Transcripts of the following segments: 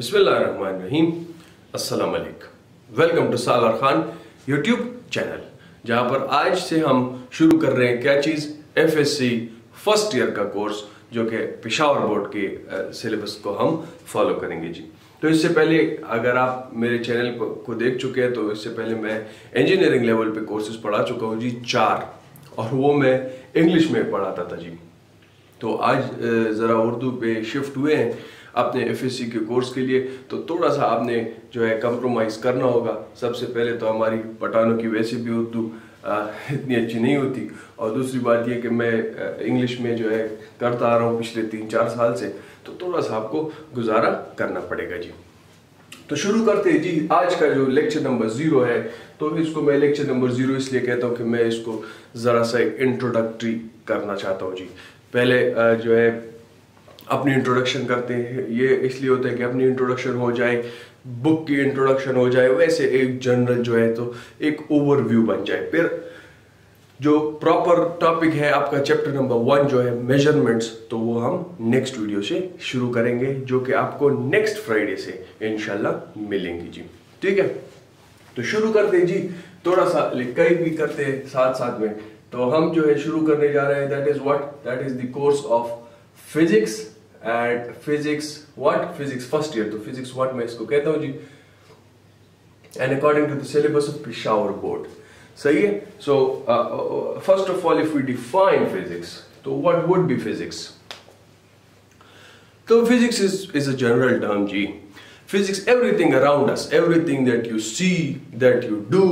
बिस्मिल्लाहिर्रहमानिर्रहीम। अस्सलाम वालेकुम welcome to Salar Khan YouTube channel. जहाँ पर आज से हम शुरू कर रहे हैं क्या चीज़? एफएससी फ़र्स्ट ईयर का कोर्स, जो कि पिशावर बोर्ड के सिलेबस को हम फॉलो करेंगे जी। तो इससे पहले अगर आप मेरे चैनल को देख चुके हैं तो इससे पहले मैं इंजीनियरिंग लेवल पे कोर्सेज पढ़ा चुका हूँ जी, चार। और वो मैं इंग्लिश में पढ़ाता था जी। तो आज ज़रा उर्दू पे शिफ्ट हुए हैं। अपने एफएससी के कोर्स के लिए तो थोड़ा सा आपने जो है कंप्रोमाइज़ करना होगा। सबसे पहले तो हमारी पठानों की वैसे भी उर्दू इतनी अच्छी नहीं होती। और दूसरी बात यह कि मैं इंग्लिश में जो है करता आ रहा हूँ पिछले तीन चार साल से तो थोड़ा सा आपको गुजारा करना पड़ेगा जी। तो शुरू करते हैं जी। आज का जो लेक्चर नंबर ज़ीरो है तो इसको मैं लेक्चर नंबर ज़ीरो इसलिए कहता हूँ कि मैं इसको ज़रा सा इंट्रोडक्टरी करना चाहता हूँ जी। पहले जो है अपनी इंट्रोडक्शन करते हैं। ये इसलिए होता है कि अपनी इंट्रोडक्शन हो जाए बुक की इंट्रोडक्शन हो जाए, वैसे एक जनरल जो है तो एक ओवरव्यू बन जाए। फिर जो प्रॉपर टॉपिक है आपका चैप्टर नंबर वन जो है मेजरमेंट्स तो वो हम नेक्स्ट वीडियो से शुरू करेंगे, जो कि आपको नेक्स्ट फ्राइडे से इनशाला मिलेंगी जी। ठीक है? तो शुरू करते हैं जी। थोड़ा सा कई भी करते हैं साथ साथ में। तो हम जो है शुरू करने जा रहे हैं that is what that is the course of physics and physics what physics first year तो फिजिक्स व्हाट मैं इसको कहता हूँ जी? And according to the syllabus of Peshawar board सही है? So first of all if we define physics तो what would be physics तो physics is is a general term ji. Physics everything around us everything that you see that you do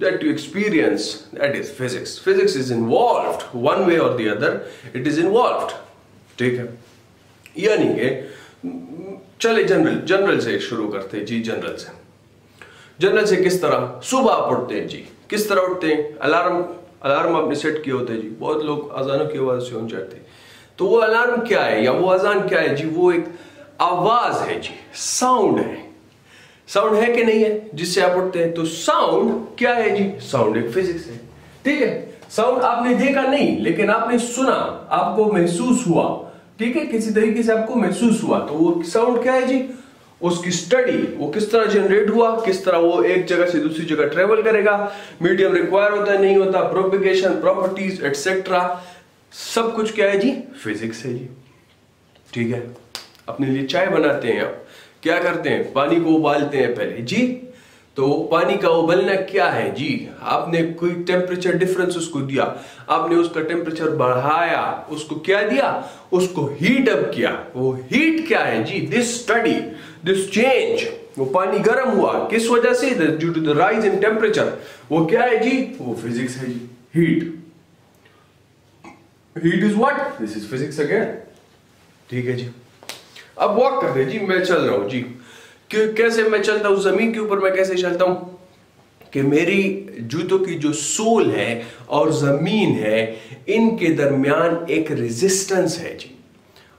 that you experience, that is physics. Physics is involved one way or the other. It is involved. ठीक है? यानी कि चले general general से शुरू करते हैं। जी, general से। जनरल से किस तरह? सुबह आप उठते हैं, जी। किस तरह उठते हैं? अलार्म अलार्म आपने सेट किए होते हैं, जी। बहुत लोग अजानों की आवाज़ से उन चढ़ते तो वो अलार्म क्या है या वो अजान क्या है? जी, वो एक आवाज़ है, जी। साउंड है। साउंड है कि नहीं है? जिससे आप उठते हैं। तो साउंड क्या है, जी? साउंड एक फिजिक्स है। ठीक है? साउंड आपने देखा नहीं, लेकिन आपने सुना, आपको महसूस हुआ। ठीक है, किसी तरीके से आपको महसूस हुआ तो वो साउंड क्या है जी? उसकी स्टडी वो किस तरह जनरेट हुआ, किस तरह वो एक जगह से दूसरी जगह ट्रेवल करेगा मीडियम रिक्वायर होता है, नहीं होता प्रोपिगेशन प्रॉपर्टीज़ एटसेट्रा सब कुछ क्या है जी? फिजिक्स है जी। ठीक है, अपने लिए चाय बनाते हैं आप। क्या करते हैं? पानी को उबालते हैं पहले। जी? तो पानी का उबलना क्या है? जी, आपने कोई टेम्परेचर डिफरेंस उसको दिया। आपने उसका टेम्परेचर बढ़ाया, उसको क्या दिया? उसको हीट अप किया। वो हीट क्या है? जी दिस स्टडी दिस चेंज वो पानी गर्म हुआ। किस वजह से? Due to the rise in temperature वो क्या है जी? वो फिजिक्स है जी। Heat heat is what this is physics again ठीक है जी। अब वॉक कर रहे जी, मैं चल रहा हूँ। जी। कि कैसे मैं चलता हूँ, ज़मीन के ऊपर मैं कैसे चलता हूँ? कि मेरी जूतों की जो सोल है और ज़मीन है, इनके दरमियान एक रेजिस्टेंस है जी।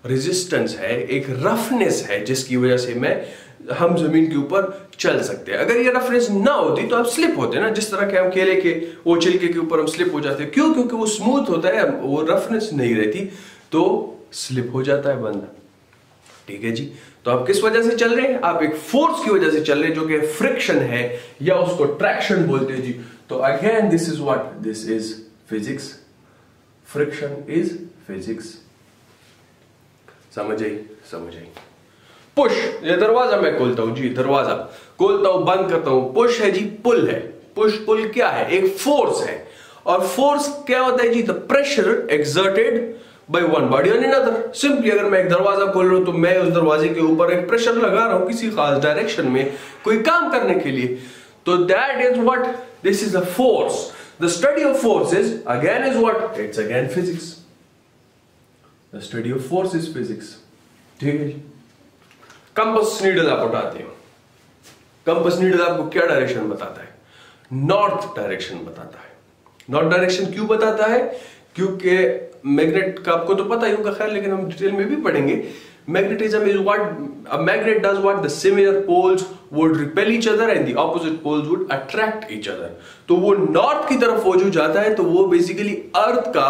रेजिस्टेंस है, एक रफनेस है, जिसकी वजह से मैं हम ज़मीन के ऊपर चल सकते हैं। अगर ये रफनेस ना होती तो आप स्लिप होते ना, जिस तरह के हम केले के, वो छिलके के ऊपर हम स्लिप हो जाते। हैं क्यों? क्योंकि वो स्मूथ होता है, वो रफनेस नहीं रहती तो स्लिप हो जाता है बंदा। ठीक है जी? तो आप किस वजह से चल रहे हैं? आप एक फोर्स की वजह से चल रहे हैं जो कि फ्रिक्शन है या उसको ट्रैक्शन बोलते हैं जी। तो again this is what this is physics friction is physics समझ आई? समझ आई। पुश ये दरवाज़ा मैं खोलता हूँ जी, दरवाज़ा। खोलता हूँ, बंद करता हूँ। पुश है जी पुल है। पुश पुल क्या है? एक फोर्स है। और फोर्स क्या होता है जी? The pressure exerted by one body on another simply अगर मैं एक दरवाज़ा खोल रहा हूँ तो मैं उस दरवाजे के ऊपर एक प्रेशर लगा रहा हूँ किसी खास डायरेक्शन में कोई काम करने के लिए। तो that is what this is a force the study of force is again is what it's again physics the study of force is physics ठीक है कंपस नीडल आप उठाते हो। कंपस नीडल आपको क्या डायरेक्शन बताता है? नॉर्थ डायरेक्शन बताता है। नॉर्थ डायरेक्शन क्यों बताता है? क्योंकि मैग्नेट का आपको तो पता ही होगा, खैर, लेकिन हम डिटेल में भी पढ़ेंगे। Magnetism is what, a magnet does what the similar poles would repel each other and the opposite poles would attract each other. तो वो नॉर्थ की तरफ़ वो जो जाता है तो वो बेसिकली अर्थ का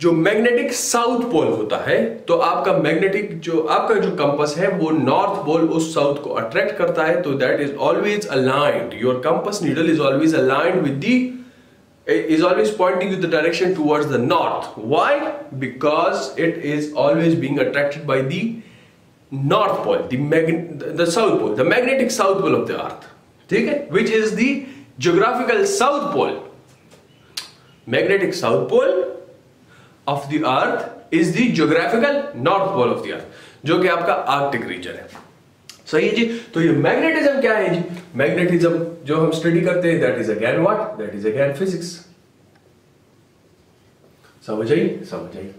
जो मैग्नेटिक साउथ पोल होता है तो आपका मैग्नेटिक जो, आपका जो कंपस है, वो नॉर्थ पोल उस साउथ को अट्रैक्ट करता है तो that is always aligned your compass needle is always aligned with the is always pointing in the direction towards the north. Why? Because it is always being attracted by the north pole, the, mag- the south pole, the magnetic south pole of the earth. Okay? Which is the geographical south pole. Magnetic south pole of the earth is the geographical north pole of the earth जो कि आपका Arctic region है सही है जी? तो ये magnetism क्या है जी? मैग्नेटिज्म जो हम स्टडी करते हैं that is again what that is again physics समझ आई? समझ आई।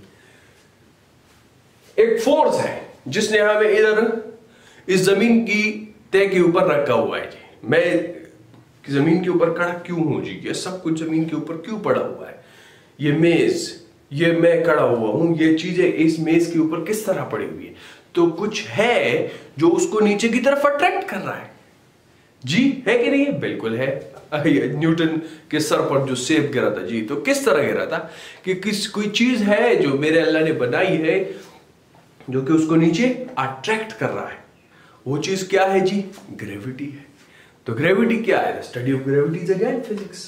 एक फोर्स है, जिसने हमें इधर इस ज़मीन की तय के ऊपर रखा हुआ है जी। मैं ज़मीन के ऊपर खड़ा क्यों हूँ जी? ये सब कुछ ज़मीन के ऊपर क्यों पड़ा हुआ है? ये मेज ये मैं खड़ा हुआ हूँ, ये चीज़ें इस मेज के ऊपर किस तरह पड़ी हुई है? तो कुछ है जो उसको नीचे की तरफ़ अट्रैक्ट कर रहा है। जी, है कि नहीं? है बिल्कुल है। न्यूटन के सर पर जो सेब गिरा था, जी तो किस तरह गिरा था कि किस, कोई चीज़ है जो मेरे अल्लाह ने बनाई है जो कि उसको नीचे अट्रैक्ट कर रहा है? वो चीज़ क्या है जी? ग्रेविटी है। तो ग्रेविटी क्या है? Study of gravity is again physics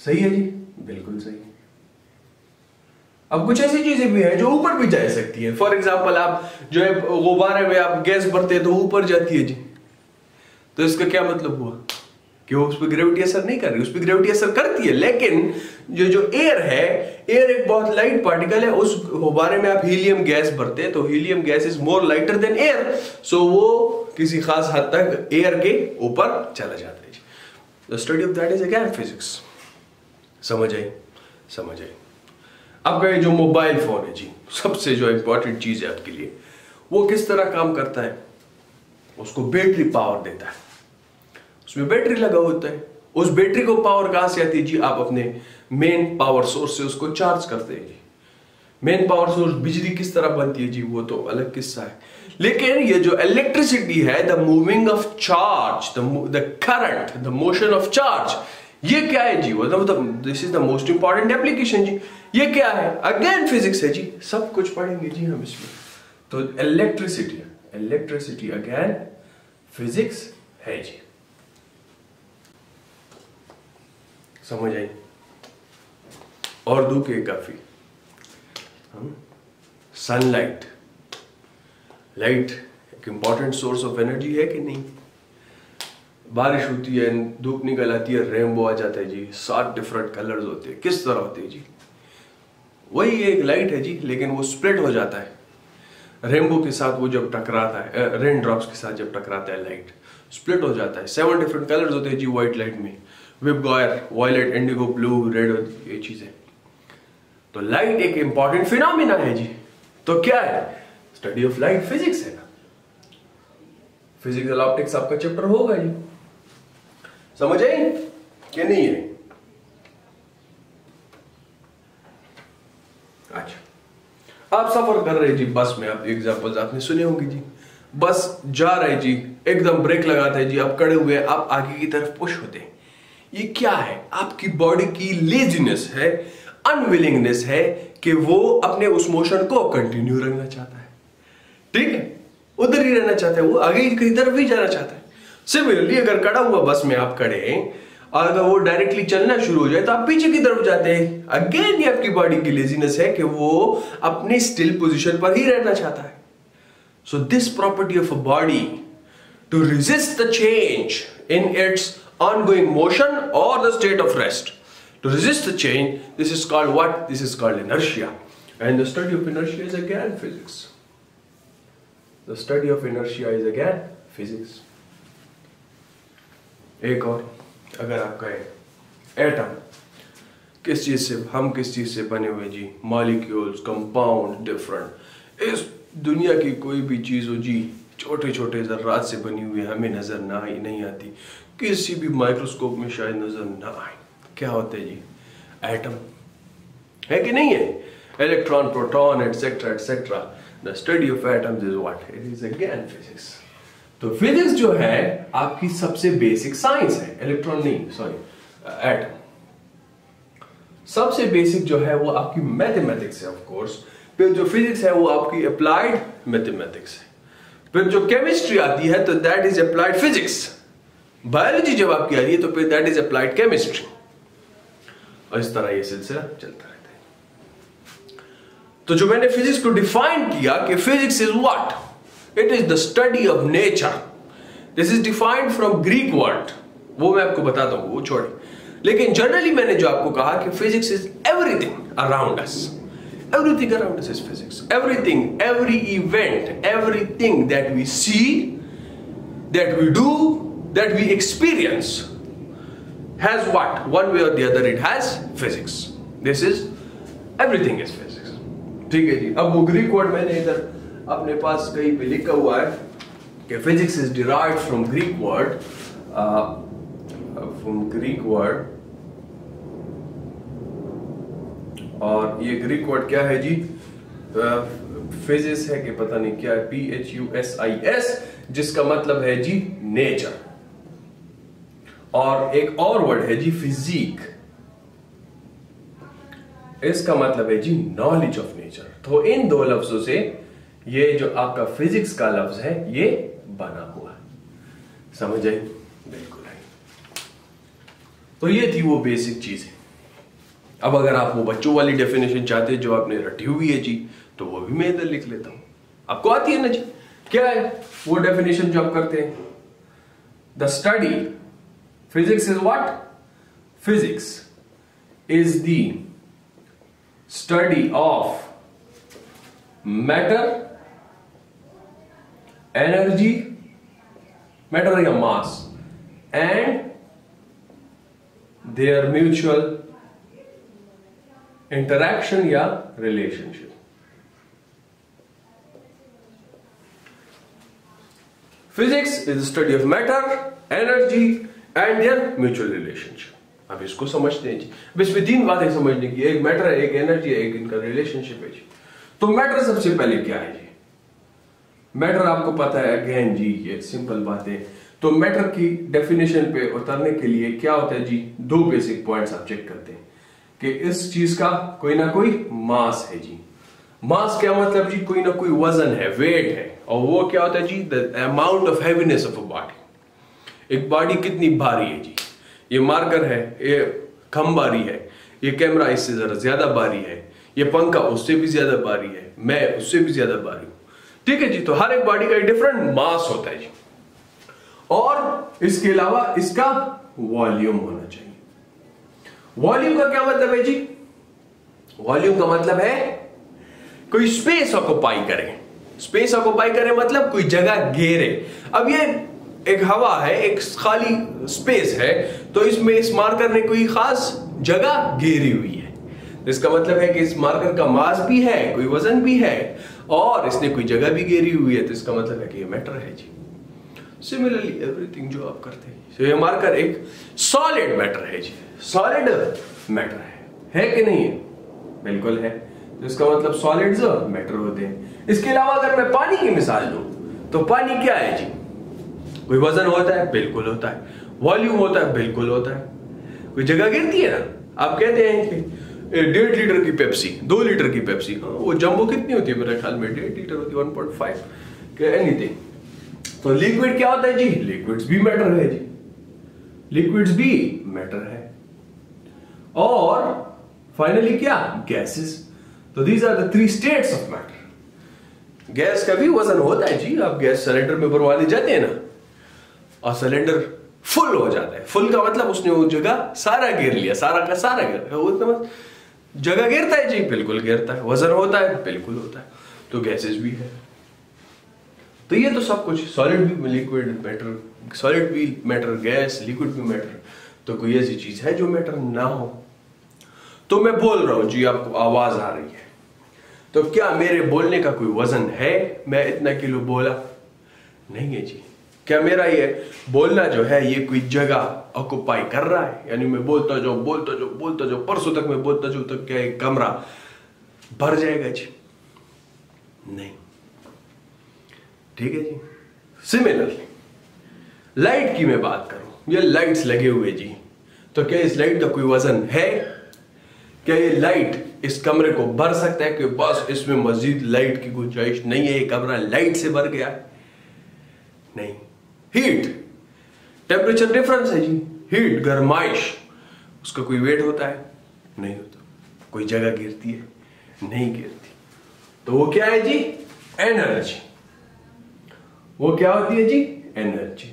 सही है जी? बिल्कुल सही। अब कुछ ऐसी चीज़ें भी हैं जो ऊपर भी जा सकती है। फॉर एग्ज़ाम्पल आप जो है गुब्बारे में आप गैस भरते हैं तो ऊपर जाती है जी। तो इसका क्या मतलब हुआ? कि वो उस पर ग्रेविटी असर नहीं कर रही, उस पर ग्रेविटी असर करती है। लेकिन जो जो एयर है एयर एक बहुत लाइट पार्टिकल है, उस गुब्बारे में आप हीलियम गैस भरते हैं तो helium gas is more lighter than air so वो किसी खास हद तक एयर के ऊपर चला जाता है study of that is again physics समझ आई? समझ आई। आपका ये जो मोबाइल फ़ोन है जी, सबसे जो इंपॉर्टेंट चीज़ है आपके लिए, वो किस तरह काम करता है? उसको बैटरी पावर देता है। उसमें बैटरी लगा होता है। उस बैटरी को पावर कहाँ से आती है जी? आप अपने मेन पावर सोर्स से उसको चार्ज करते हैं जी। मेन पावर सोर्स बिजली किस तरह बनती है जी? वो तो अलग किस्सा है। लेकिन ये जो इलेक्ट्रिसिटी है the moving of charge the current the motion of charge ये क्या है जी? मतलब this is the most important application जी। ये क्या है? अगेन फिजिक्स है जी। सब कुछ पढ़ेंगे जी हम इसमें। तो इलेक्ट्रिसिटी इलेक्ट्रिसिटी अगेन फिजिक्स है जी। समझ आई? और दू के काफ़ी। सनलाइट लाइट एक इंपॉर्टेंट सोर्स ऑफ़ एनर्जी है कि नहीं? बारिश होती है, धूप निकल आती है रेनबो आ जाता है जी, सात डिफरेंट कलर्स होते हैं। किस तरह होते हैं जी? वही एक लाइट है जी, लेकिन वो स्प्लिट हो जाता है। रेनबो के साथ वो जब टकराता है रेन ड्रॉप्स के साथ जब टकराता है लाइट स्प्लिट हो जाता है। सेवन डिफरेंट कलर्स होते हैं जी व्हाइट लाइट में। VIBGYOR violet indigo blue red ये चीज़ें। तो लाइट एक इंपॉर्टेंट फिनोमिना है जी। तो क्या है? स्टडी ऑफ़ लाइट फिजिक्स है ना। फ़िज़िकल ऑप्टिक्स आपका चैप्टर होगा जी। समझ आई? कि नहीं है? अच्छा। आप सफ़र कर रहे जी, बस में। आप एग्जांपल्स आपने सुने होंगे जी। बस जा रहे जी, एकदम ब्रेक लगाते हैं जी। आप कड़े हुए आप आगे की तरफ़ पुश होते हैं। ये क्या है? आपकी बॉडी की लेजीनेस है अनविलिंगनेस है कि वो अपने उस मोशन को कंटिन्यू रखना चाहता है। ठीक है? उधर ही रहना चाहता है, वो आगे की तरफ़ भी जाना चाहता है। सिमिलरली अगर कड़ा हुआ बस में आप कड़े और अगर वो डायरेक्टली चलना शुरू हो जाए तो आप पीछे की तरफ़ जाते हैं। अगेन ये आपकी बॉडी की लेजीनेस है कि वो अपनी स्टिल पोजिशन पर ही रहना चाहता है। So this property of a body to resist the change in its ongoing motion और the state of rest to resist the change this is called what this is called inertia and the study of inertia is again physics the study of inertia is again physics एक और, अगर आप कहें atom किस चीज़ से, हम किस चीज़ से बने हुए जी? मॉलिक्यूल्स कंपाउंड डिफरेंट इस दुनिया की कोई भी चीज़ हो जी छोटे छोटे जर्रात से बनी हुई हमें नज़र ना आई नहीं आती। किसी भी माइक्रोस्कोप में शायद नज़र ना आए। क्या होते हैं जी? एटम है कि नहीं है? Electron proton etcetera etcetera the study of atoms is what it is again physics तो फिजिक्स जो है, आपकी सबसे बेसिक साइंस है इलेक्ट्रॉन नहीं सॉरी एटम सबसे बेसिक जो है, वो आपकी मैथमेटिक्स है ऑफ़ कोर्स फिर जो फिजिक्स है, वो आपकी अप्लाइड मैथमेटिक्स है. फिर जो केमिस्ट्री आती है तो that is applied physics biology जब आपकी आ रही है तो फिर दैट इज़ अप्लाइड केमिस्ट्री और इस तरह ये सिलसिला चलता रहता है। तो जो मैंने फिजिक्स को डिफाइन किया कि physics is what it is the study of nature this is defined from Greek word वो मैं आपको बताता हूं वो छोड़े लेकिन जनरली मैंने जो आपको कहा कि physics is everything around us everything around us is physics everything every event everything that we see that we do that we experience has what one way or the other it has physics this is everything is physics ठीक है जी अब वो Greek word मैंने इधर अपने पास कहीं पे लिखा हुआ है कि physics is derived from Greek word from Greek word और ये ग्रीक वर्ड क्या है जी? फिजिक्स है कि पता नहीं क्या है P H U S I S जिसका मतलब है जी नेचर और एक और वर्ड है जी फिजिक इसका मतलब है जी नॉलेज ऑफ़ नेचर तो इन दो लफ्जों से ये जो आपका फिजिक्स का लफ्ज है, ये बना हुआ है। समझ आई? बिल्कुल आई। तो ये थी वो बेसिक चीज़ें अब अगर आप वो बच्चों वाली डेफिनेशन चाहते हैं जो आपने रटी हुई है जी तो वो भी मैं इधर लिख लेता हूँ। आपको आती है ना जी? क्या है वो डेफिनेशन जो आप करते हैं? The study physics is what physics is the study of matter energy matter या mass and their mutual interaction या relationship physics is study of matter energy and their mutual relationship अब इसको समझते हैं जी। अब इसमें तीन बातें समझने की एक मैटर है, एक एनर्जी है, एक इनका रिलेशनशिप है जी। तो मैटर सबसे पहले क्या है जी? मैटर आपको पता है अगेन जी, ये सिंपल बात। है तो मैटर की डेफिनेशन पे उतरने के लिए क्या होता है जी? दो बेसिक पॉइंट्स आप चेक करते हैं कि इस चीज़ का कोई ना कोई मास है जी। मास क्या मतलब जी? कोई ना कोई वज़न है वेट है। और वो क्या होता है जी? The amount of heaviness of a body एक बॉडी कितनी भारी है जी? ये मार्कर है, ये कम भारी है। ये कैमरा इससे जरा ज़्यादा भारी है। ये पंखा उससे भी ज़्यादा भारी है। मैं उससे भी ज़्यादा भारी ठीक है जी तो हर एक बॉडी का डिफरेंट मास होता है जी। और इसके अलावा इसका वॉल्यूम होना चाहिए। वॉल्यूम का क्या मतलब है जी? वॉल्यूम का मतलब है कोई स्पेस ऑक्युपाई करे। स्पेस ऑक्युपाई करे मतलब कोई जगह घेरे। अब ये एक हवा है, एक खाली स्पेस है तो इसमें इस मार्कर ने कोई खास जगह घेरी हुई है। इसका मतलब है कि इस मार्कर का मास भी है, कोई वज़न भी है और इसने कोई जगह भी घेरी हुई है तो इसका मतलब है कि ये मैटर है जी। सिमिलरली एवरीथिंग जो आप करते हैं so, ये मार्कर एक सॉलिड मैटर है जी। सॉलिड मैटर है। है कि नहीं है? बिल्कुल है। तो इसका मतलब सॉलिड्स मैटर होते हैं। इसके अलावा अगर मैं पानी की मिसाल दूँ तो पानी क्या है जी? कोई वज़न होता है? बिल्कुल होता है। वॉल्यूम होता है? बिल्कुल होता है। कोई जगह गिरती है ना? आप कहते हैं कि डेढ़ लीटर की पेप्सी दो लीटर की पेप्सी। हाँ, वो जम्बो कितनी होती है मेरे ख्याल में? डेढ़ लीटर होती है वन पॉइंट फाइव एनीथिंग तो लिक्विड क्या होता है जी? लिक्विड्स भी मैटर है जी। लिक्विड्स भी मैटर है। और फाइनली क्या? गैसेस तो these are the three states of matter gas का भी वज़न होता है जी। आप गैस सिलेंडर में भरवा ले जाते हैं ना और सिलेंडर फुल हो जाता है। फुल का मतलब उसने वो जगह सारा घेर लिया सारा का सारा घेर वो मतलब जगह घेरता है, जी, बिल्कुल घेरता है वज़न होता है, बिल्कुल होता है तो गैसेस भी है। तो ये तो सब कुछ सॉलिड भी लिक्विड मैटर सॉलिड भी मैटर गैस लिक्विड भी मैटर तो कोई ऐसी चीज़ है जो मैटर ना हो। तो मैं बोल रहा हूँ, जी, आपको आवाज़ आ रही है। तो क्या मेरे बोलने का कोई वज़न है? मैं इतना किलो बोला। नहीं है, जी। क्या मेरा ये बोलना जो है, ये कोई जगह ऑक्यूपाई कर रहा है? यानी मैं बोलता जाऊँ बोलता जाऊँ बोलता जाऊँ, परसों तक मैं बोलता जाऊँ तक क्या एक कमरा भर जाएगा जी? नहीं। ठीक है जी। सिमिलरली लाइट की मैं बात करूँ। ये लाइट्स लगे हुए जी। तो क्या इस लाइट का कोई वज़न है? क्या ये लाइट इस कमरे को भर सकता है? कि बस इसमें मजीद लाइट की गुंजाइश नहीं है, ये कमरा लाइट से भर गया नहीं। हीट टेम्परेचर डिफरेंस है जी. हीट गर्माइश. उसका कोई वेट होता है? नहीं होता. कोई जगह गिरती है? नहीं गिरती. तो वो क्या है जी? एनर्जी वो क्या होती है जी? एनर्जी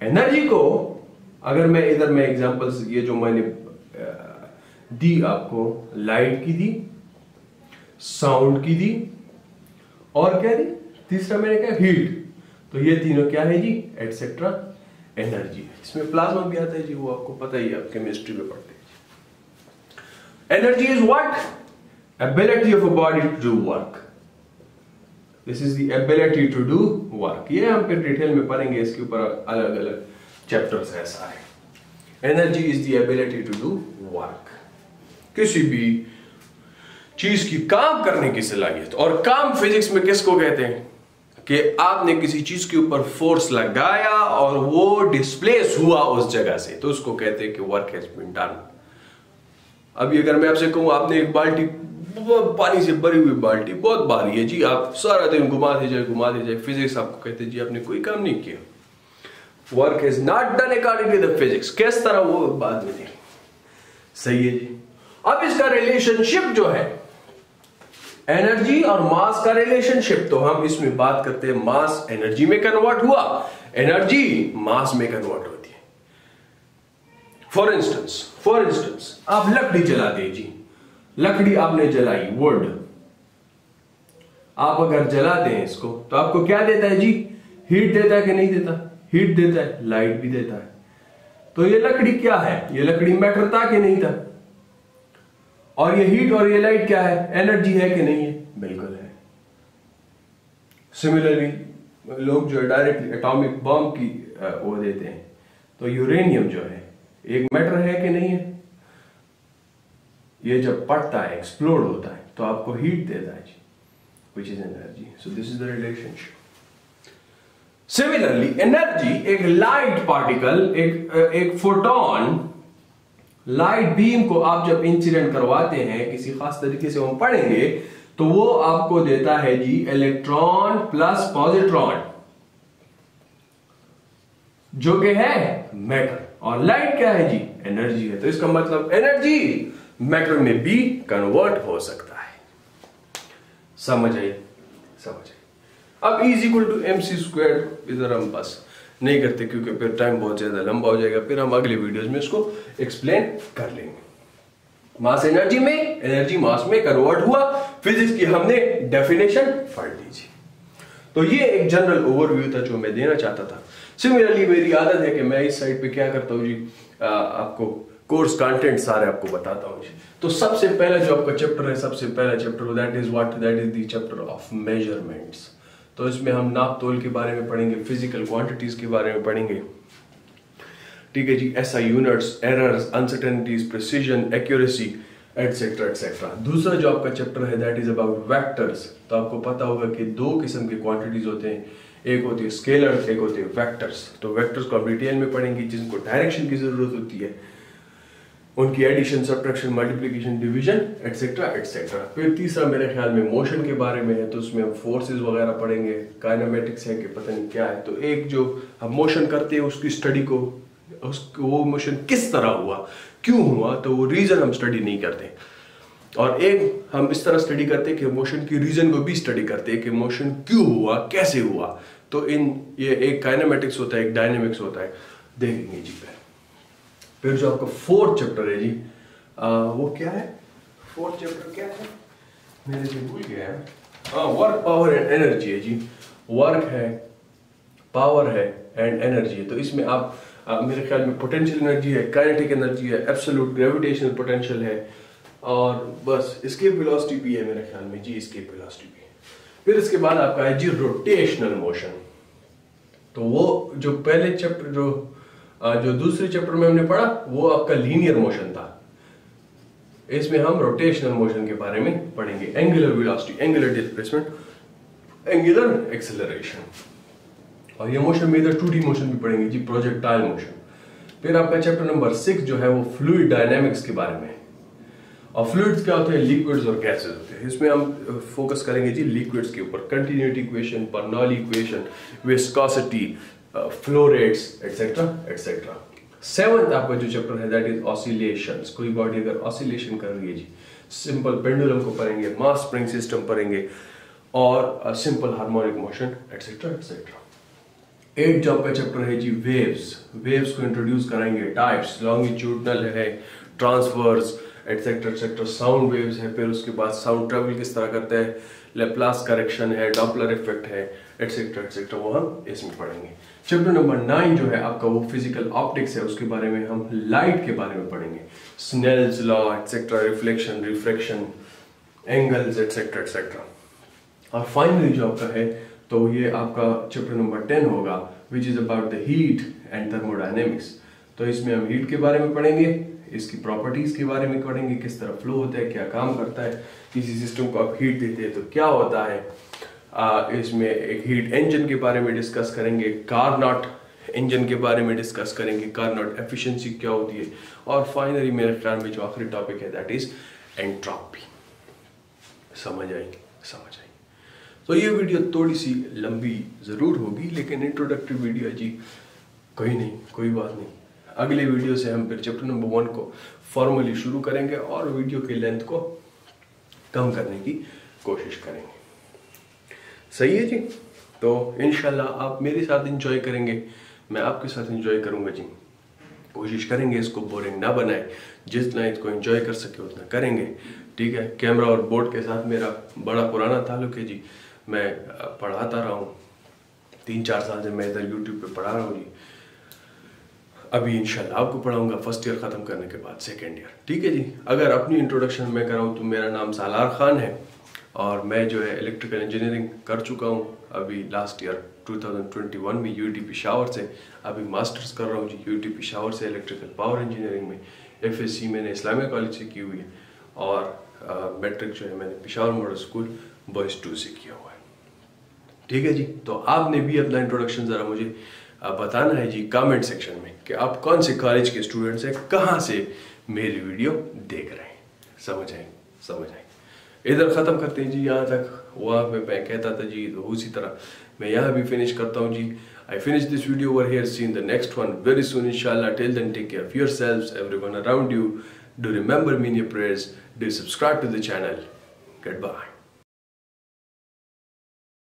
एनर्जी को, अगर मैं इधर मैं एग्जांपल्स ये जो मैंने दी आपको लाइट की दी साउंड की दी, और क्या दी? तीसरा मैंने क्या हीट तो ये तीनों क्या है जी? एटसेट्रा एनर्जी इसमें प्लाज्मा भी आता है जी, वो आपको पता ही है, आप केमिस्ट्री में पढ़ते हैं energy is what ability of a body to do work this is the ability to do work ये हम फिर डिटेल में पढ़ेंगे, इसके ऊपर अलग अलग चैप्टर्स है। सारे energy is the ability to do work किसी भी चीज़ की काम करने की सलाहियत। और काम फिजिक्स में किसको कहते हैं? कि आपने किसी चीज़ के ऊपर फोर्स लगाया और वो डिस्प्लेस हुआ उस जगह से। तो उसको कहते हैं कि वर्क हैज़ बीन डन अभी अगर मैं आपसे कहूँ, आपने एक बाल्टी पानी से भरी हुई बाल्टी, बहुत भारी है जी, आप सारा दिन घुमाते जाए घुमाते जाए फिजिक्स आपको कहते जी, आपने कोई काम नहीं किया. Work is not done according to the physics किस तरह वो बाद में सही है जी। अब इसका रिलेशनशिप जो है एनर्जी और मास का रिलेशनशिप तो हम इसमें बात करते हैं मास एनर्जी में कन्वर्ट हुआ। एनर्जी मास में कन्वर्ट होती है। फॉर इंस्टेंस फॉर इंस्टेंस आप लकड़ी जला दीजिए। लकड़ी आपने जलाई वुड आप अगर जला दें इसको तो आपको क्या देता है जी? हीट देता है कि नहीं देता? हीट देता है लाइट भी देता है। तो ये लकड़ी क्या है? ये लकड़ी मैटर था कि नहीं था? और ये हीट और ये लाइट क्या है? एनर्जी है कि नहीं है? बिल्कुल है। सिमिलरली लोग जो है डायरेक्टली एटॉमिक बॉम्ब की वो देते हैं। तो यूरेनियम जो है, एक मैटर है कि नहीं है? ये जब पड़ता है एक्सप्लोड होता है तो आपको हीट देता है, जी। Which is energy so this is the relationship similarly energy एक लाइट पार्टिकल एक एक फोटोन लाइट बीम को आप जब इंसिडेंट करवाते हैं, किसी खास तरीके से हम पढ़ेंगे तो वो आपको देता है जी इलेक्ट्रॉन प्लस पॉजिट्रॉन जो कि है मैटर और लाइट क्या है जी? एनर्जी है। तो इसका मतलब एनर्जी मैटर में भी कन्वर्ट हो सकता है। समझ आई? समझ आई। अब is equal to M C square इधर हम बस नहीं करते क्योंकि फिर टाइम बहुत ज़्यादा लंबा हो जाएगा। फिर हम अगले वीडियोस में इसको एक्सप्लेन कर लेंगे। मास एनर्जी में एनर्जी मास में कन्वर्ट हुआ। फिजिक्स की हमने डेफिनेशन पढ़ लीजिए। तो ये एक जनरल ओवरव्यू था जो मैं देना चाहता था। सिमिलरली मेरी आदत है कि मैं इस साइड पे क्या करता हूँ जी? आ, आपको कोर्स कंटेंट सारे आपको बताता हूँ तो सबसे पहला जो आपका चैप्टर है सबसे पहला chapter that is what that is the chapter of measurements तो इसमें हम नाप तोल के बारे में पढ़ेंगे फ़िज़िकल क्वांटिटीज के बारे में पढ़ेंगे। ठीक है जी ऐसा units errors uncertainties precision accuracy etcetera etcetera दूसरा जो आपका चैप्टर है दैट इज़ अबाउट वेक्टर्स तो आपको पता होगा कि दो किस्म के क्वांटिटीज होते हैं। एक होती है स्केलर एक होते हैं वेक्टर्स तो वेक्टर्स को हम डिटेल में पढ़ेंगे, जिनको डायरेक्शन की ज़रूरत होती है। उनकी addition subtraction multiplication division etcetera etcetera फिर तीसरा मेरे ख्याल में मोशन के बारे में है तो उसमें हम फोर्सेस वगैरह पढ़ेंगे काइनामेटिक्स है कि पता नहीं क्या है। तो एक जो हम मोशन करते हैं, उसकी स्टडी को, उस, वो मोशन किस तरह हुआ, क्यों हुआ तो वो रीजन हम स्टडी नहीं करते। और एक हम इस तरह स्टडी करते हैं कि मोशन की रीजन को भी स्टडी करते हैं कि मोशन क्यों हुआ, कैसे हुआ। तो इन, ये एक काइनामेटिक्स होता है, एक डायनेमिक्स होता है। देखेंगे जी पहले फिर जो आपका फोर्थ चैप्टर है जी आ, वो क्या है? फोर्थ चैप्टर क्या है? मेरे से भूल गया है। हाँ वर्क पावर एंड एनर्जी है जी। वर्क है पावर है एंड एनर्जी है। तो इसमें आप, आप मेरे ख्याल में पोटेंशियल एनर्जी है काइनेटिक एनर्जी है एब्सोल्यूट ग्रेविटेशनल पोटेंशियल है और बस इसके वेलोसिटी भी है मेरे ख्याल में। जी इसके वेलोसिटी भी है। फिर इसके बाद आपका है जी रोटेशनल मोशन तो वो जो पहले चैप्टर जो जो दूसरे चैप्टर में हमने पढ़ा, वो आपका लीनियर मोशन था। इसमें हम रोटेशनल मोशन के बारे में पढ़ेंगे। Angular velocity angular displacement angular acceleration और ये मोशन में इधर टू मोशन भी पढ़ेंगे जी प्रोजेक्टाइल मोशन फिर आपका चैप्टर नंबर सिक्स जो है वो फ्लूइड डायनेमिक्स के बारे में। और फ्लूइड्स क्या होते हैं? लिक्विड्स और गैसेस होते हैं। इसमें हम फोकस करेंगे जी लिक्विड्स के ऊपर। Continuity equation Bernoulli equation viscosity flow rates etcetera etcetera seventh आपका जो चैप्टर है दैट इज़ ऑसिलेशंस कोई बॉडी अगर ऑसिलेशन कर रही है जी सिंपल पेंडुलम को पढ़ेंगे मास स्प्रिंग सिस्टम पढ़ेंगे, और simple harmonic motion etcetera etcetera eight job का चैप्टर है जी वेव्स वेव्स को इंट्रोड्यूस कराएँगे टाइप्स लॉन्गिट्यूडनल है transverse etcetera etcetera sound waves है, फिर उसके बाद साउंड ट्रेवल किस तरह करते हैं? लेप्लास करेक्शन है डॉपलर इफ़ेक्ट है एटसेट्रा एटसेट्रा वो हम इसमें पढ़ेंगे। चैप्टर नंबर नाइन जो है आपका वो फ़िज़िकल ऑप्टिक्स है, उसके बारे में हम लाइट के बारे में पढ़ेंगे। Snell's law etcetera reflection refraction angles etcetera etcetera और फाइनली जो आपका है तो ये आपका चैप्टर नंबर टेन होगा which is about the heat and thermodynamics तो इसमें हम हीट के बारे में पढ़ेंगे इसकी प्रॉपर्टीज़ के बारे में पढ़ेंगे किस तरह फ्लो होता है क्या काम करता है किसी सिस्टम को आप हीट देते हैं तो क्या होता है? आ, इसमें एक हीट इंजन के बारे में डिस्कस करेंगे कार नॉट इंजन के बारे में डिस्कस करेंगे कार नॉट एफिशिएंसी क्या होती है? और फाइनली मेरे ख्याल में जो आखिरी टॉपिक है दैट इज़ एंट्रॉपी समझ आई समझ आई तो ये वीडियो थोड़ी सी लंबी ज़रूर होगी लेकिन इंट्रोडक्टरी वीडियो जी कोई नहीं कोई बात नहीं। अगले वीडियो से हम फिर चैप्टर नंबर वन को फॉर्मली शुरू करेंगे और वीडियो की लेंथ को कम करने की कोशिश करेंगे। सही है जी? तो इनशाला आप मेरे साथ इंजॉय करेंगे। मैं आपके साथ इंजॉय करूँगा जी। कोशिश करेंगे इसको बोरिंग ना बनाए। जितना इसको इंजॉय कर सके उतना करेंगे। ठीक है? कैमरा और बोर्ड के साथ मेरा बड़ा पुराना ताल्लुक है जी। मैं पढ़ाता रहा हूँ। तीन चार साल से मैं इधर यूट्यूब पे पढ़ा रहा हूँ जी। अभी इंशाल्लाह आपको पढ़ाऊँगा फ़र्स्ट ईयर ख़त्म करने के बाद सेकेंड ईयर ठीक है जी? अगर अपनी इंट्रोडक्शन मैं कराऊँ तो मेरा नाम सालार खान है और मैं जो है इलेक्ट्रिकल इंजीनियरिंग कर चुका हूँ। अभी लास्ट ईयर 2021 में यू टी पिशावर से अभी मास्टर्स कर रहा हूँ जी यू टी पिशावर से इलेक्ट्रिकल पावर इंजीनियरिंग में। एफ़ एस सी मैंने इस्लामिया कॉलेज से की हुई है और मेट्रिक जो है मैंने Peshawar model school boys two से किया हुआ है। ठीक है जी? तो आपने भी अपना इंट्रोडक्शन ज़रा मुझे आप बताना है जी कमेंट सेक्शन में कि आप कौन से कॉलेज के स्टूडेंट्स हैं, कहाँ से मेरी वीडियो देख रहे हैं। समझ आए? समझ आए। इधर ख़त्म करते हैं जी, यहाँ तक हुआ, मैं मैं कहता था जी तो उसी तरह मैं यहाँ भी फिनिश करता हूँ जी। I finish this video over here see in the next one very soon इनशाला till then take care yourself everyone around you do remember me in your prayers do subscribe to the channel goodbye